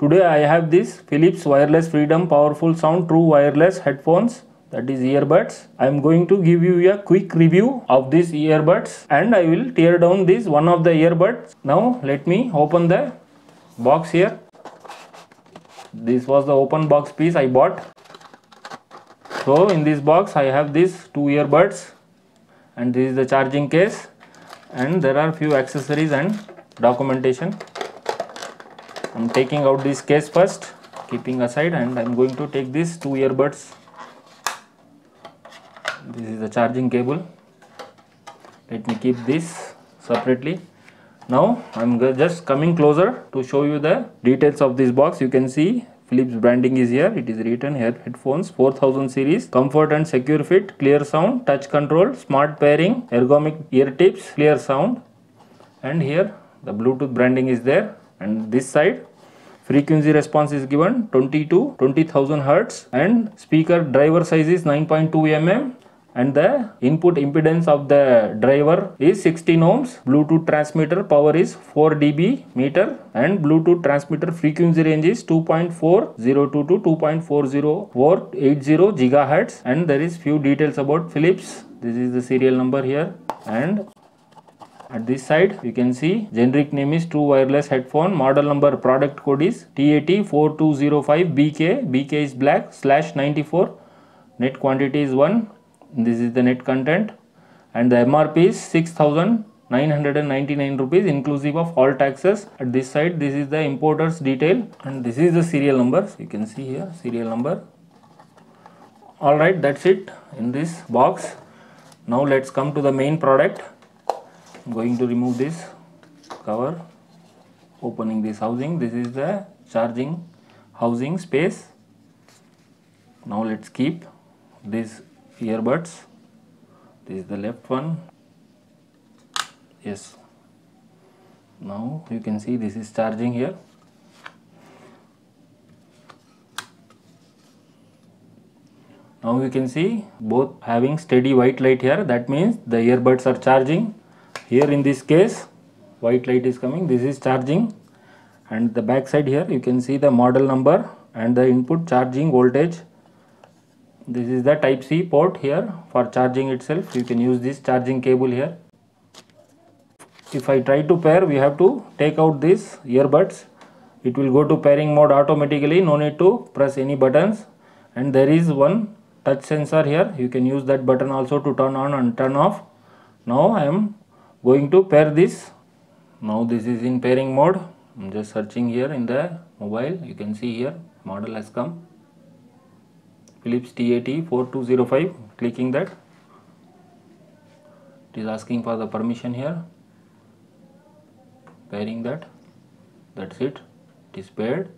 Today I have this Philips Wireless Freedom Powerful Sound True Wireless Headphones that is earbuds. I am going to give you a quick review of these earbuds and I will tear down this one of the earbuds. Now let me open the box here. This was the open box piece I bought. So in this box I have these two earbuds and this is the charging case and there are few accessories and documentation I'm taking out this case first keeping aside and I'm going to take these two earbuds this is the charging cable let me keep this separately now I'm just coming closer to show you the details of this box you can see Philips branding is here. It is written here headphones 4000 series. Comfort and secure fit, clear sound, touch control, smart pairing, ergonomic ear tips, clear sound. And here the Bluetooth branding is there. And this side frequency response is given 20 to 20,000 hertz. And speaker driver size is 9.2 mm and the input impedance of the driver is 16 ohms. Bluetooth transmitter power is 4 db meter. And bluetooth transmitter frequency range is 2.402 to 2.40 or 80 gigahertz. And there is few details about philips. This is the serial number here. And at this side you can see generic name is true wireless headphone. Model number product code is TAT4205 BK BK is black slash 94 net quantity is 1 this is the net content. And the MRP is 6999 rupees inclusive of all taxes. At this side this is the importers detail. And this is the serial number. So you can see here serial number. Alright that's it in this box. Now let's come to the main product I'm going to remove this cover opening this housing. This is the charging housing space. Now let's keep this earbuds. This is the left one. Yes. Now you can see this is charging here. Now you can see both having steady white light here. That means the earbuds are charging here in this case white light is coming. This is charging. And the back side here you can see the model number and the input charging voltage. This is the type C port here for charging itself. You can use this charging cable here. If I try to pair we have to take out these earbuds. It will go to pairing mode automatically. No need to press any buttons. And there is one touch sensor here. You can use that button also to turn on and turn off. Now I am going to pair this. Now this is in pairing mode. I'm just searching here in the mobile. You can see here model has come. Philips TAT4205 clicking that. It is asking for the permission here. Pairing that. That's it. It is paired.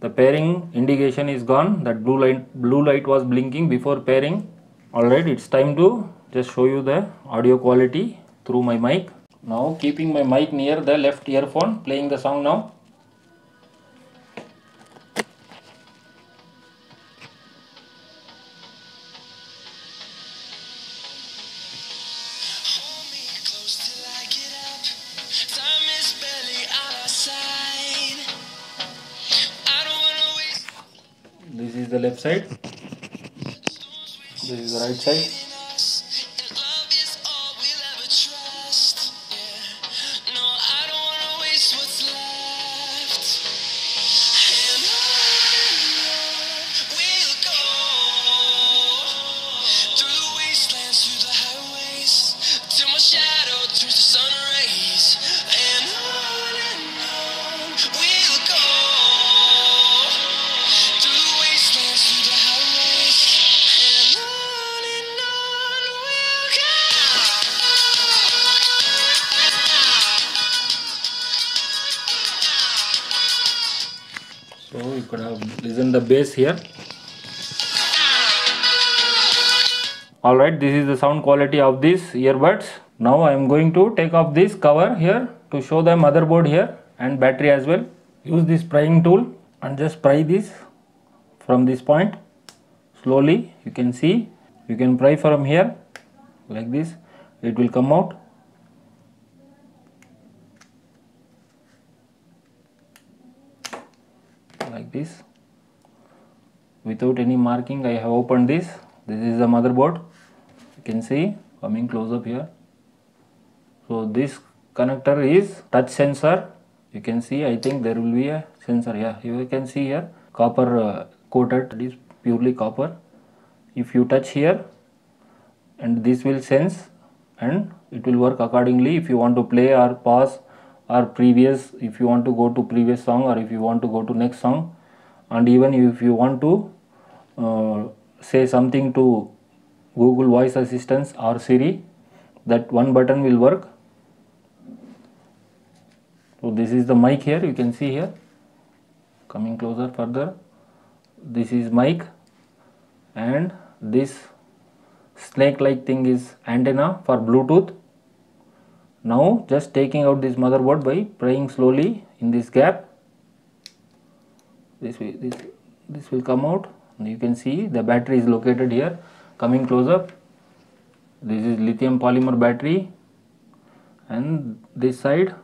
The pairing indication is gone. That blue light blue light was blinking before pairing. Alright it's time to just show you the audio quality through my mic. Now keeping my mic near the left earphone playing the song now. This is the left side. This is the right side so you could have listen the bass here. Alright this is the sound quality of these earbuds. Now I am going to take off this cover here to show the motherboard here and battery as well. Use this prying tool and just pry this from this point. Slowly you can see you can pry from here like this. It will come out like this. Without any marking I have opened this. This is the motherboard. You can see coming close up here. So this connector is touch sensor. You can see I think there will be a sensor. Yeah you can see here. Copper uh, coated. It is purely copper. If you touch here and this will sense and it will work accordingly if you want to play or pause or previous if you want to go to previous song or if you want to go to next song. And even if you want to uh, say something to Google voice assistance or Siri that one button will work. So this is the mic here you can see here. Coming closer further. This is mic. And this snake like thing is antenna for Bluetooth now just taking out this motherboard by prying slowly in this gap. This way this this will come out. You can see the battery is located here. Coming close up this is lithium polymer battery. And this side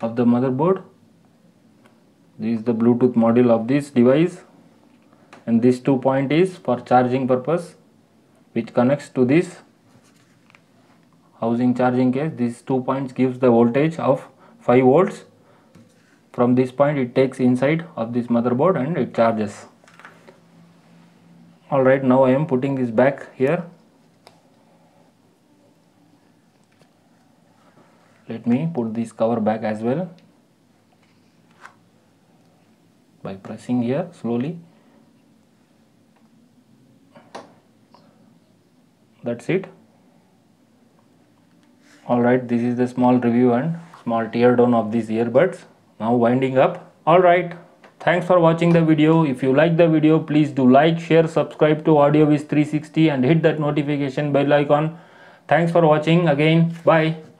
of the motherboard this is the bluetooth module of this device. And this two point is for charging purpose which connects to this housing charging case. These two points gives the voltage of 5 volts. From this point it takes inside of this motherboard and it charges. Alright now I am putting this back here. Let me put this cover back as well. By pressing here slowly. That's it alright this is the small review and small tear down of these earbuds. Now winding up. Alright thanks for watching the video. If you like the video please do like share subscribe to audiowiz 360 and hit that notification bell icon. Thanks for watching again. Bye